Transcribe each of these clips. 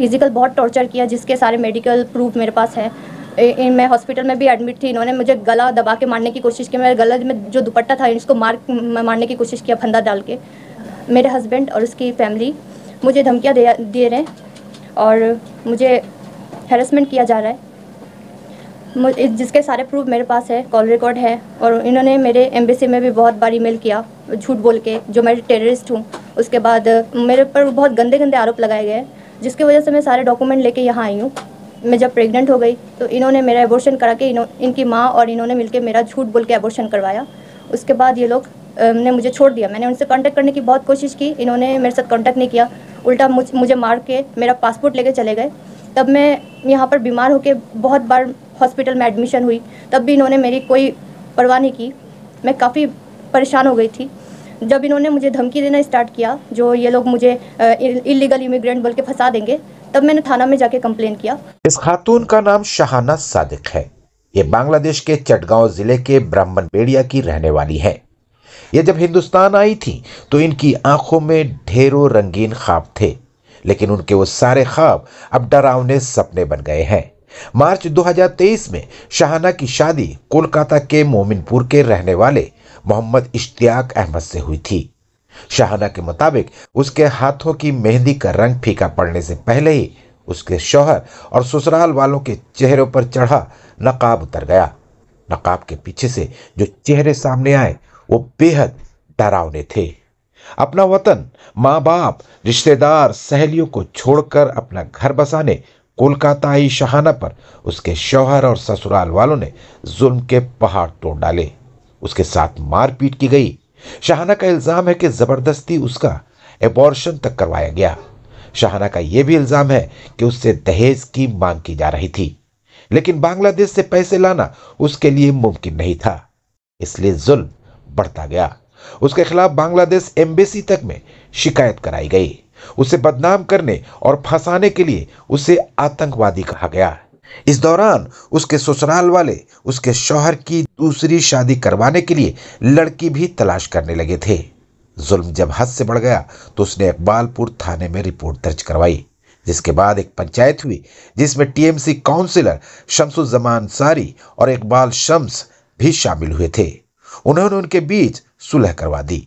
Physical बहुत torture किया, जिसके सारे मेडिकल प्रूफ मेरे पास है। इन मैं हॉस्पिटल में भी एडमिट थी, इन्होंने मुझे गला दबा के मारने की कोशिश की, मेरे गले में जो दुपट्टा था, इसको मार मारने की कोशिश किया, फंदा डाल के। मेरे हस्बैंड और उसकी फैमिली मुझे धमकियाँ दे दे रहे हैं और मुझे हेरसमेंट किया जा रहा है। जिसके सारे प्रूफ मेरे पास है कॉल रिकॉर्ड है और इन्होंने मेरे एम्बेसी में भी बहुत बार ईमेल किया, झूठ बोल के, जो मैं टेररिस्ट हूँ। उसके बाद मेरे पर बहुत गंदे गंदे आरोप लगाए गए जिसकी वजह से मैं सारे डॉक्यूमेंट लेके यहाँ आई हूँ। मैं जब प्रेग्नेंट हो गई तो इन्होंने मेरा एबोर्शन करा के इनकी माँ और इन्होंने मिलकर मेरा झूठ बोल के एबोर्शन करवाया। उसके बाद ये लोग ने मुझे छोड़ दिया। मैंने उनसे कांटेक्ट करने की बहुत कोशिश की। इन्होंने मेरे साथ कांटेक्ट नहीं किया। उल्टा मुझ, मुझे मार के मेरा पासपोर्ट लेके चले गए। तब मैं यहाँ पर बीमार होकर बहुत बार हॉस्पिटल में एडमिशन हुई। तब भी इन्होंने मेरी कोई परवाह नहीं की। मैं काफ़ी परेशान हो गई थी। जब इन्होंने मुझे धमकी देना स्टार्ट किया, जो ये लोग मुझे इलीगल इमिग्रेंट बोल के फंसा देंगे, तब मैंने थाना में जाके कंप्लेन किया। इस खातून का नाम शाहाना सादिक है। ये बांग्लादेश के चटगांव ज़िले के ब्राह्मण बेड़िया की रहने वाली है। ये जब हिंदुस्तान आई थी तो इनकी आँखों में ढेरों रंगीन ख्वाब थे, लेकिन उनके वो सारे ख्वाब अब डरावने सपने बन गए हैं। मार्च 2023 में शाहाना की शादी कोलकाता के मोमिनपुर के रहने वाले मोहम्मद इश्तियाक अहमद से हुई थी। शाहाना के मुताबिक, उसके हाथों की मेहंदी का रंग फीका पड़ने से पहले ही उसके शौहर और ससुराल वालों के चेहरों पर चढ़ा नकाब उतर गया। नकाब के पीछे से जो चेहरे सामने आए, वो बेहद डरावने थे। अपना वतन माँ बाप रिश्तेदार, सहेलियों को छोड़कर अपना घर बसाने कोलकाता आई शहाना पर उसके शौहर और ससुराल वालों ने जुल्म के पहाड़ तोड़ डाले। उसके साथ मारपीट की गई। शाहाना का इल्ज़ाम है कि ज़बरदस्ती उसका एबॉर्शन तक करवाया गया। शाहाना का यह भी इल्ज़ाम है कि उससे दहेज की मांग की जा रही थी। लेकिन बांग्लादेश से पैसे लाना उसके लिए मुमकिन नहीं था। इसलिए जुल्म बढ़ता गया। उसके खिलाफ बांग्लादेश एम्बेसी तक में शिकायत कराई गई। उसे बदनाम करने और फंसाने के लिए उसे आतंकवादी कहा गया। इस दौरान उसके ससुराल वाले उसके शौहर की दूसरी शादी करवाने के लिए लड़की भी तलाश करने लगे थे। जुल्म जब हद से बढ़ गया तो उसने इकबालपुर थाने में रिपोर्ट दर्ज करवाई, जिसके बाद एक पंचायत हुई, जिसमें टीएमसी काउंसिलर शमसुजमान सारी और इकबाल शम्स भी शामिल हुए थे। उन्होंने उनके बीच सुलह करवा दी।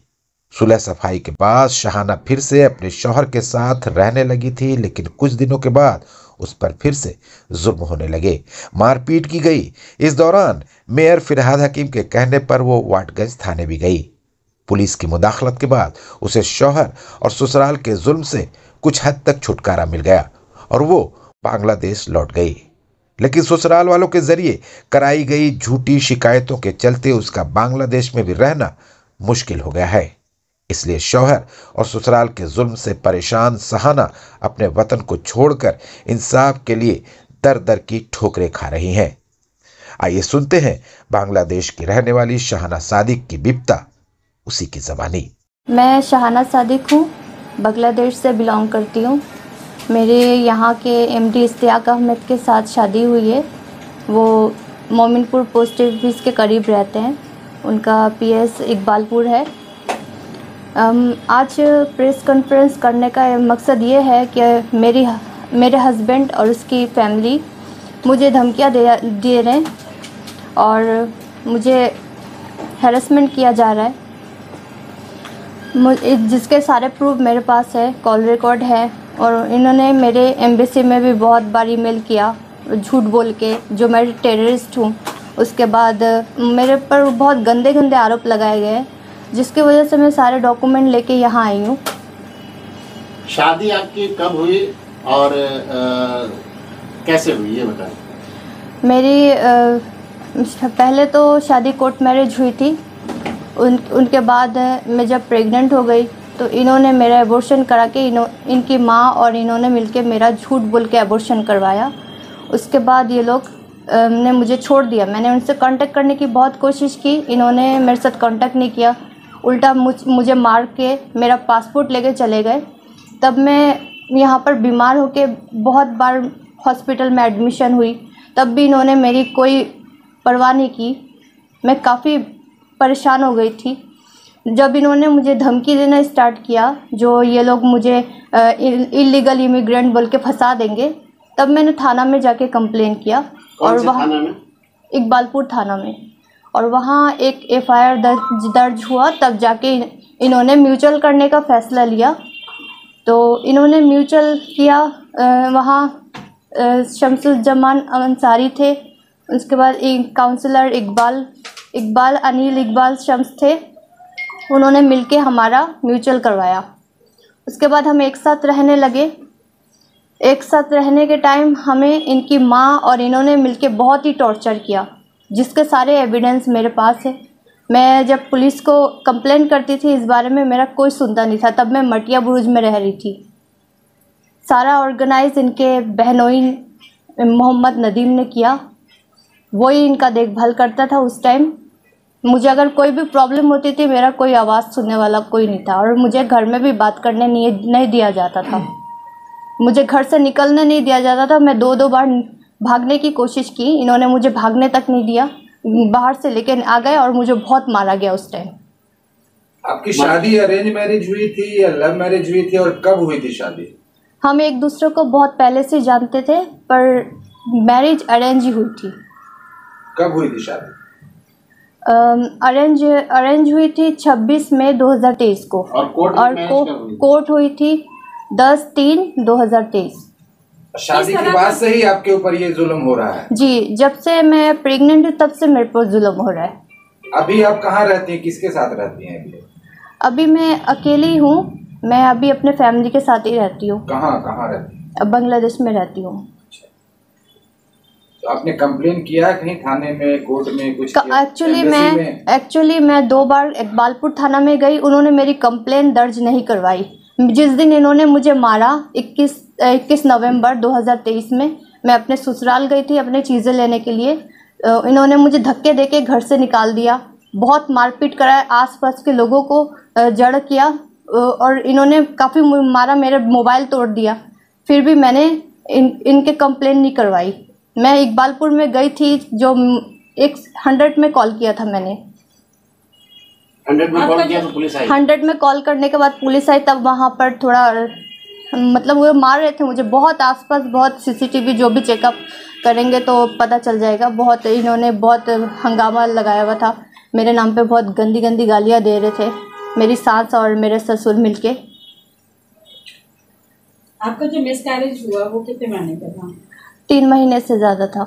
सुलह सफ़ाई के बाद शहाना फिर से अपने शौहर के साथ रहने लगी थी, लेकिन कुछ दिनों के बाद उस पर फिर से जुल्म होने लगे। मारपीट की गई। इस दौरान मेयर फिरहाद हकीम के कहने पर वो वाटगंज थाने भी गई। पुलिस की मुदाखलत के बाद उसे शौहर और ससुराल के जुल्म से कुछ हद तक छुटकारा मिल गया और वो बांग्लादेश लौट गई। लेकिन ससुराल वालों के ज़रिए कराई गई झूठी शिकायतों के चलते उसका बांग्लादेश में भी रहना मुश्किल हो गया है। इसलिए शौहर और ससुराल के जुल्म से परेशान सहाना अपने वतन को छोड़कर इंसाफ के लिए दर दर की ठोकरें खा रही हैं। आइए सुनते हैं बांग्लादेश की रहने वाली शाहाना सादिक की बिपता उसी की जबानी मैं शाहाना सादिक हूँ, बांग्लादेश से बिलोंग करती हूँ। मेरे यहाँ के एम डी इश्तियाक अहमद के साथ शादी हुई है। वो मोमिनपुर पोस्ट ऑफ़िस के करीब रहते हैं। उनका पी एस इकबालपुर है। आज प्रेस कॉन्फ्रेंस करने का मकसद ये है कि मेरी, मेरे हस्बैंड और उसकी फैमिली मुझे धमकियाँ दे दे रहे हैं और मुझे हेरसमेंट किया जा रहा है। जिसके सारे प्रूफ मेरे पास है कॉल रिकॉर्ड है और इन्होंने मेरे एम्बेसी में भी बहुत बार ईमेल किया, झूठ बोल के, जो मैं टेररिस्ट हूँ। उसके बाद मेरे पर बहुत गंदे गंदे आरोप लगाए गए जिसकी वजह से मैं सारे डॉक्यूमेंट लेके यहाँ आई हूँ। शादी आपकी कब हुई और आ, कैसे हुई ये बताएँ। मेरी आ, पहले तो शादी कोर्ट मैरिज हुई थी। उन उनके बाद मैं जब प्रेग्नेंट हो गई तो इन्होंने मेरा एबोर्शन करा के इन्हों इनकी माँ और इन्होंने मिलके मेरा झूठ बोल के एबोर्शन करवाया। उसके बाद ये लोग ने मुझे छोड़ दिया। मैंने उनसे कांटेक्ट करने की बहुत कोशिश की। इन्होंने मेरे साथ कांटेक्ट नहीं किया। उल्टा मुझ मुझे मार के मेरा पासपोर्ट लेके चले गए। तब मैं यहाँ पर बीमार होके बहुत बार हॉस्पिटल में एडमिशन हुई। तब भी इन्होंने मेरी कोई परवाह नहीं की। मैं काफ़ी परेशान हो गई थी। जब इन्होंने मुझे धमकी देना स्टार्ट किया जो ये लोग मुझे इलीगल इमिग्रेंट बोल के फंसा देंगे तब मैंने थाना में जाके कंप्लेन किया। और वहाँ इकबालपुर थाना में। और वहाँ एक एफआईआर दर्ज दर्ज हुआ, तब जाके इन्होंने म्यूचुअल करने का फैसला लिया। तो इन्होंने म्यूचुअल किया वहाँ शमसुज्जमान अंसारी थे, उसके बाद एक काउंसलर इकबाल इकबाल अनिल इकबाल शम्स थे, उन्होंने मिलके हमारा म्यूचुअल करवाया। उसके बाद हम एक साथ रहने लगे। एक साथ रहने के टाइम हमें इनकी माँ और इन्होंने मिलके बहुत ही टॉर्चर किया। जिसके सारे एविडेंस मेरे पास है। मैं जब पुलिस को कंप्लेन करती थी, इस बारे में मेरा कोई सुनता नहीं था। तब मैं मटिया बुरुज में रह रही थी। सारा ऑर्गेनाइज इनके बहनोई मोहम्मद नदीम ने किया। वही इनका देखभाल करता था उस टाइम मुझे अगर कोई भी प्रॉब्लम होती थी, मेरा कोई आवाज़ सुनने वाला कोई नहीं था। और मुझे घर में भी बात करने नहीं नहीं दिया जाता था। मुझे घर से निकलने नहीं दिया जाता था। मैं दो दो बार भागने की कोशिश की। इन्होंने मुझे भागने तक नहीं दिया। बाहर से लेके आ गए और मुझे बहुत मारा गया उस टाइम आपकी शादी अरेंज मैरिज हुई थी या लव मैरिज हुई थी और कब हुई थी शादी? हम एक दूसरे को बहुत पहले से जानते थे पर मैरिज अरेंज ही हुई थी। कब हुई थी शादी? अरेंज अरेंज हुई थी 26 मई 2023 को। और कोर्ट और को, कोर्ट हुई थी? 10 तीन 2023 शादी के बाद से ही आपके ऊपर ये जुल्म हो रहा है। जी जब से मैं प्रेग्नेंट हूँ तब से मेरे पर जुल्म हो रहा है। अभी आप कहाँ रहती हैं? किसके साथ रहती हैं अभी? अभी मैं अकेली हूँ। मैं अभी अपने फैमिली के साथ ही रहती हूँ। कहाँ कहाँ रहती हैं? अब बांग्लादेश में रहती हूँ। तो आपने कंप्लेन किया है कहीं थाने में कोर्ट में कुछ एक्चुअली मैं एक्चुअली मैं दो बार इकबालपुर थाना में गई। उन्होंने मेरी कंप्लेन दर्ज नहीं करवाई। जिस दिन इन्होंने मुझे मारा 21 21 नवंबर 2023 में मैं अपने ससुराल गई थी अपने चीज़ें लेने के लिए। इन्होंने मुझे धक्के देके घर से निकाल दिया। बहुत मारपीट कराया आसपास के लोगों को जड़ किया और इन्होंने काफ़ी मारा मेरे मोबाइल तोड़ दिया। फिर भी मैंने इन इनके कंप्लेन नहीं करवाई। मैं इकबालपुर में गई थी जो एक हंड्रेड में कॉल किया था मैंने। हंड्रेड में कॉल किया तो पुलिस आई? हंड्रेड में कॉल करने के बाद पुलिस आई तब वहाँ पर थोड़ा मतलब वो मार रहे थे मुझे बहुत आसपास बहुत सीसीटीवी जो भी चेकअप करेंगे तो पता चल जाएगा। बहुत इन्होंने बहुत हंगामा लगाया हुआ था। मेरे नाम पे बहुत गंदी गंदी गालियाँ दे रहे थे मेरी सास और मेरे ससुर मिल के आपका जो मिसकैरेज हुआ वो कितने महीने का था? तीन महीने से ज़्यादा था।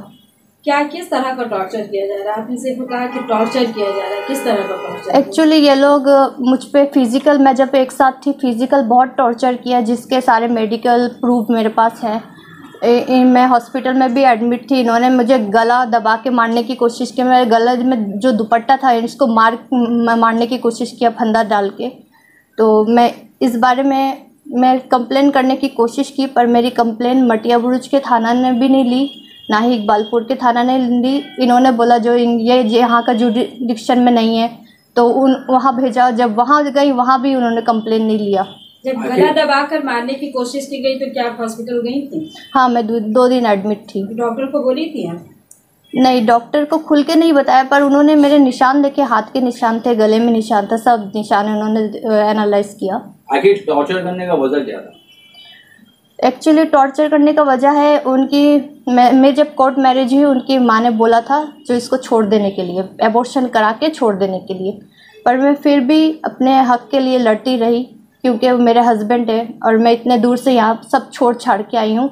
क्या, किस तरह का टॉर्चर किया जा रहा है? आपने सिर्फ़ कहा कि टॉर्चर किया जा रहा है। किस तरह का टॉर्चर एक्चुअली ये लोग मुझ पर फ़िज़िकल मैं जब एक साथ थी फ़िज़िकल बहुत टॉर्चर किया, जिसके सारे मेडिकल प्रूफ मेरे पास हैं। मैं हॉस्पिटल में भी एडमिट थी, इन्होंने मुझे गला दबा के मारने की कोशिश की मेरे गले में जो दुपट्टा था, इसको मार मारने की कोशिश किया फंदा डाल के। तो मैं, इस बारे में, मैं कंप्लेन करने की कोशिश की, पर मेरी कंप्लेन मटिया बुरुज के थाना ने भी नहीं ली। ना ही इकबालपुर के थाना ने ली। इन्होंने बोला जो इन ये यहाँ का जुडिक्शन में नहीं है। तो उन वहाँ भेजा। जब वहाँ गई वहाँ भी उन्होंने कंप्लेन नहीं लिया। जब गला दबाकर मारने की कोशिश की गई तो क्या आप हॉस्पिटल गई थी? हाँ मैं दो, दो दिन एडमिट थी। डॉक्टर को बोली थी आप? नहीं डॉक्टर को खुल के नहीं बताया पर उन्होंने मेरे निशान देखे। हाथ के निशान थे गले में निशान था सब निशान उन्होंने एनालाइज किया। आखिर टॉर्चर करने का वजह क्या था? एक्चुअली टॉर्चर करने का वजह है उनकी मैं मैं जब कोर्ट मैरिज हुई उनकी माँ ने बोला था जो इसको छोड़ देने के लिए एबॉर्शन करा के छोड़ देने के लिए। पर मैं फिर भी अपने हक के लिए लड़ती रही क्योंकि वो मेरे हस्बैंड है और मैं इतने दूर से यहाँ सब छोड़ छाड़ के आई हूँ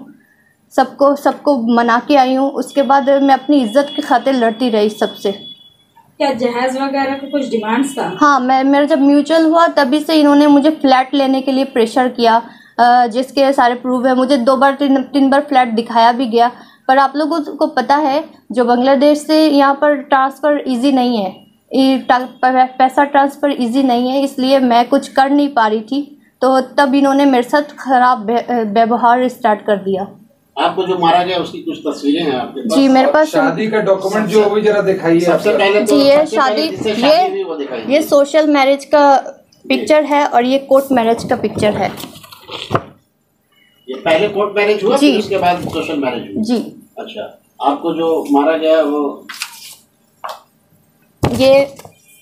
सबको सबको मना के आई हूँ। उसके बाद मैं अपनी इज़्ज़त की खातिर लड़ती रही सबसे। क्या जहाज़ वगैरह का कुछ डिमांड्स था? हाँ मैं मेरा जब म्यूचुअल हुआ तभी से इन्होंने मुझे फ्लैट लेने के लिए प्रेशर किया। जिसके सारे प्रूफ है। मुझे दो बार तीन तीन बार फ्लैट दिखाया भी गया। पर आप लोगों को पता है जो बांग्लादेश से यहाँ पर ट्रांसफ़र इजी नहीं है। पैसा ट्रांसफ़र इजी नहीं है इसलिए मैं कुछ कर नहीं पा रही थी। तो तब इन्होंने मेरे साथ ख़राब व्य- व्यवहार स्टार्ट कर दिया। आपको जो मारा गया उसकी कुछ तस्वीरें हैं आपके पास? जी मेरे पास शादी का डॉक्यूमेंट जो वो भी जरा दिखाइए सबसे पहले तो जी ये शादी ये ये सोशल मैरिज का पिक्चर है और ये कोर्ट मैरिज का पिक्चर है। ये पहले कोर्ट मैरिज हुआ जी। फिर उसके बाद सोशल मैरिज हुआ? जी। अच्छा आपको जो मारा गया वो ये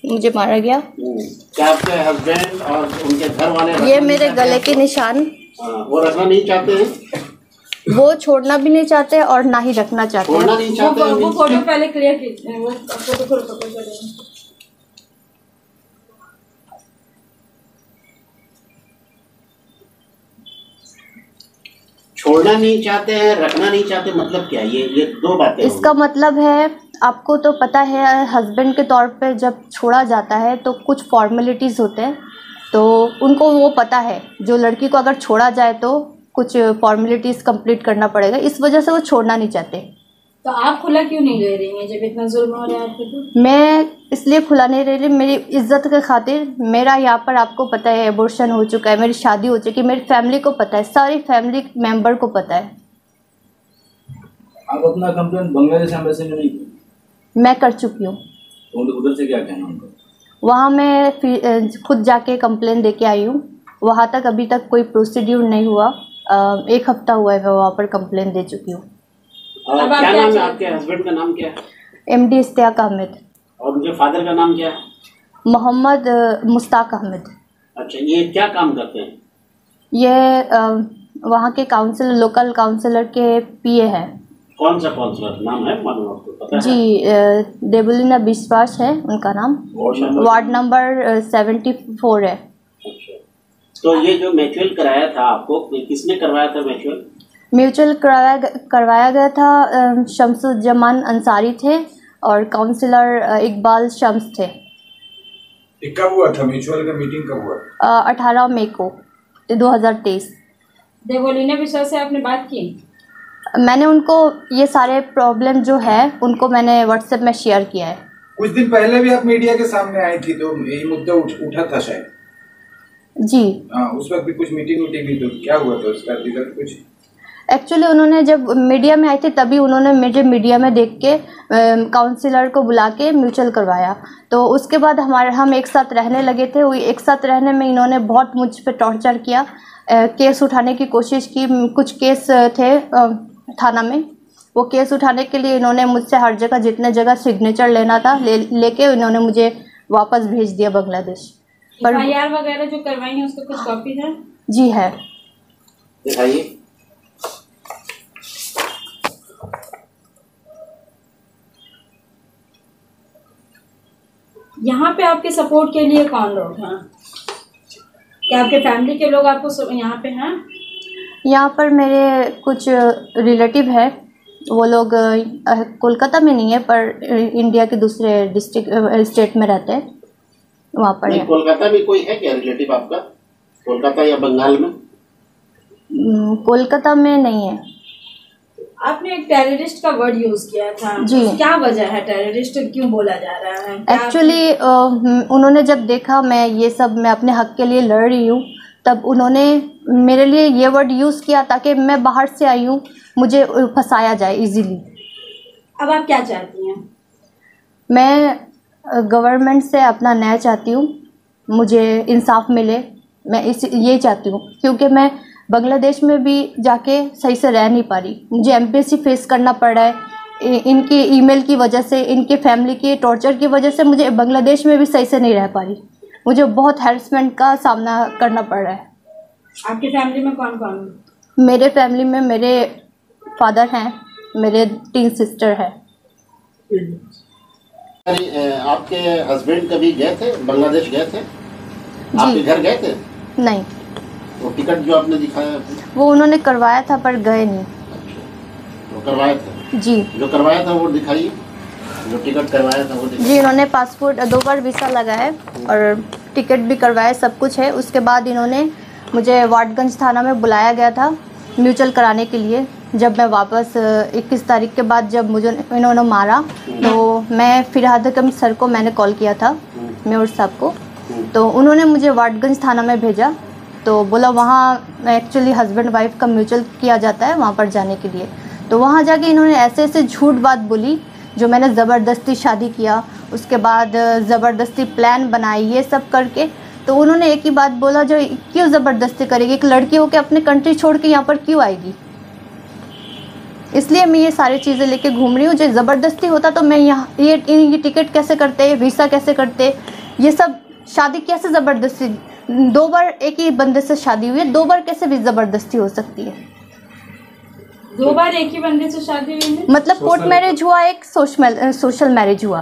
मुझे मारा गया। क्या आपके हस्बैंड और उनके घर वाले ये मेरे गले के निशान। हाँ, वो रखना नहीं चाहते हैं? वो छोड़ना भी नहीं चाहते और ना ही रखना चाहते छोड़ना हैं नहीं वो चाहते हैं? वो फ़ोटो क्या? पहले क्लियर कीजिए वो फ़ोटो को पकड़ कर छोड़ना नहीं चाहते हैं, रखना नहीं चाहते मतलब क्या? ये ये दो बातें इसका मतलब है, आपको तो पता है हस्बैंड के तौर पे जब छोड़ा जाता है तो कुछ फॉर्मेलिटीज़ होते हैं। तो उनको वो पता है, जो लड़की को अगर छोड़ा जाए तो कुछ फॉर्मेलिटीज़ कंप्लीट करना पड़ेगा। इस वजह से वो छोड़ना नहीं चाहते। तो आप खुला क्यों नहीं ले रही हैं? जब इतना जुल्म हो रहा है आपके तो? मैं इसलिए खुला नहीं रह रही मेरी इज़्ज़त के खातिर मेरा यहाँ पर आपको पता है एबोर्शन हो चुका है मेरी शादी हो चुकी है मेरी फैमिली को पता है सारी फैमिली मेंबर को पता है। आप अपना कंप्लेन बांग्लादेश एम्बेसी में नहीं की मैं कर चुकी हूँ। तो उधर से क्या कहना उनका? वहाँ मैं खुद जाके कंप्लेन दे के आई हूँ। वहाँ तक अभी तक कोई प्रोसीड्यूर नहीं हुआ। एक हफ़्ता हुआ है मैं वहाँ पर कंप्लेन दे चुकी हूँ। और क्या नाम है आपके हस्बैंड का नाम क्या है? M D Ishtiaq Ahmed. और उनके फादर का नाम क्या है? मोहम्मद मुश्ताक अहमद। अच्छा ये क्या काम करते हैं? ये वहाँ के काउंसिलर लोकल काउंसिलर के पीए हैं। कौन सा काउंसलर नाम है मालूम आपको पता जी देबुलिना विश्वास है उनका नाम। Ward number? सेवेंटी फोर है। अच्छा। तो ये जो म्यूचुअल कराया था आपको किसने करवाया था म्यूचुअल म्यूचुअल करवाया करवाया गया था शमसुज्जमान अंसारी थे और काउंसिलर इकबाल शम्स थे। कब हुआ था? म्यूचुअल का मीटिंग कब हुआ? अठारह मई को 2023 देवोलीना विश्वास से आपने बात की? मैंने उनको ये सारे प्रॉब्लम जो है उनको मैंने व्हाट्सएप में शेयर किया है। कुछ दिन पहले भी आप मीडिया के सामने आई थी तो यही मुद्दा उठ, उठा था शायद? जी। हाँ उस वक्त भी कुछ मीटिंग वीटिंग हुई तो क्या हुआ था उसका? रिज़ल्ट कुछ? एक्चुअली उन्होंने जब मीडिया में आई थी तभी उन्होंने मुझे मीडिया में देख के काउंसिलर को बुला के म्यूचुअल करवाया। तो उसके बाद हमारे हम एक साथ रहने लगे थे। वो एक साथ रहने में इन्होंने बहुत मुझ पर टॉर्चर किया। केस उठाने की कोशिश की। कुछ केस थे थाना में। वो केस उठाने के लिए इन्होंने मुझसे हर जगह जितने जगह सिग्नेचर लेना था ले लेके इन्होंने मुझे वापस भेज दिया बांग्लादेश। पर वगैरह जो करवाई है उसका कुछ कॉपी है? जी है। यहाँ पे आपके सपोर्ट के लिए कौन लोग हैं? क्या आपके फैमिली के लोग आपको यहाँ पे हैं? यहाँ पर मेरे कुछ रिलेटिव है। वो लोग कोलकाता में नहीं है पर इंडिया के दूसरे डिस्ट्रिक्ट स्टेट में रहते हैं। वहाँ पर नहीं है। कोलकाता में कोई है क्या रिलेटिव आपका? कोलकाता या बंगाल में? कोलकाता में नहीं है। आपने एक टेररिस्ट का वर्ड यूज़ किया था। जी। क्या वजह है? टेररिस्ट क्यों बोला जा रहा है? एक्चुअली उन्होंने जब देखा मैं ये सब मैं अपने हक के लिए लड़ रही हूँ तब उन्होंने मेरे लिए ये वर्ड यूज़ किया ताकि मैं बाहर से आई हूँ मुझे फंसाया जाए इजीली अब आप क्या चाहती हैं? मैं गवर्नमेंट से अपना न्याय चाहती हूँ मुझे इंसाफ मिले मैं इस ये चाहती हूँ क्योंकि मैं बांग्लादेश में भी जाके सही से रह नहीं पा रही मुझे एम्बेसी फेस करना पड़ रहा है। इनके इनकी ईमेल की वजह से इनके फैमिली के टॉर्चर की वजह से मुझे बांग्लादेश में भी सही से नहीं रह पा रही मुझे बहुत हैरेसमेंट का सामना करना पड़ रहा है। आपकी फैमिली में कौन कौन? है मेरे फैमिली में मेरे फादर हैं मेरे तीन सिस्टर हैं। आपके हस्बैंड कभी गए थे? बांग्लादेश गए थे? आपके घर गए थे? नहीं। वो टिकट जो आपने दिखाया वो उन्होंने करवाया था पर गए नहीं। वो करवाए थे? जी। जो करवाया था वो दिखाइए। जो टिकट करवाया था वो जी इन्होंने पासपोर्ट दो बार वीसा लगा है और टिकट भी करवाया सब कुछ है। उसके बाद इन्होंने मुझे वाटगंज थाना में बुलाया गया था म्यूचुअल कराने के लिए। जब मैं वापस इक्कीस तारीख के बाद जब मुझे इन्होंने मारा तो मैं फिरहाद हकम सर को मैंने कॉल किया था मेयर साहब को। तो उन्होंने मुझे वाटगंज थाना में भेजा। तो बोला वहाँ एक्चुअली हस्बैंड वाइफ का म्यूचुअल किया जाता है वहाँ पर जाने के लिए। तो वहाँ जाके इन्होंने ऐसे ऐसे झूठ बात बोली, जो मैंने ज़बरदस्ती शादी किया, उसके बाद ज़बरदस्ती प्लान बनाई, ये सब करके। तो उन्होंने एक ही बात बोला, जो क्यों ज़बरदस्ती करेगी? एक लड़की होकर अपने कंट्री छोड़ के यहाँ पर क्यों आएगी? इसलिए मैं ये सारी चीज़ें लेके घूम रही हूँ। जो ज़बरदस्ती होता तो मैं यहाँ, ये ये टिकट कैसे करते वीसा कैसे करते, ये सब शादी कैसे ज़बरदस्ती दो बार एक ही बंदे से शादी हुई है। दो बार कैसे भी ज़बरदस्ती हो सकती है? दो बार एक ही बंदे से शादी हुई है? मतलब कोर्ट मैरिज हुआ एक सोशल सोशल मैरिज हुआ।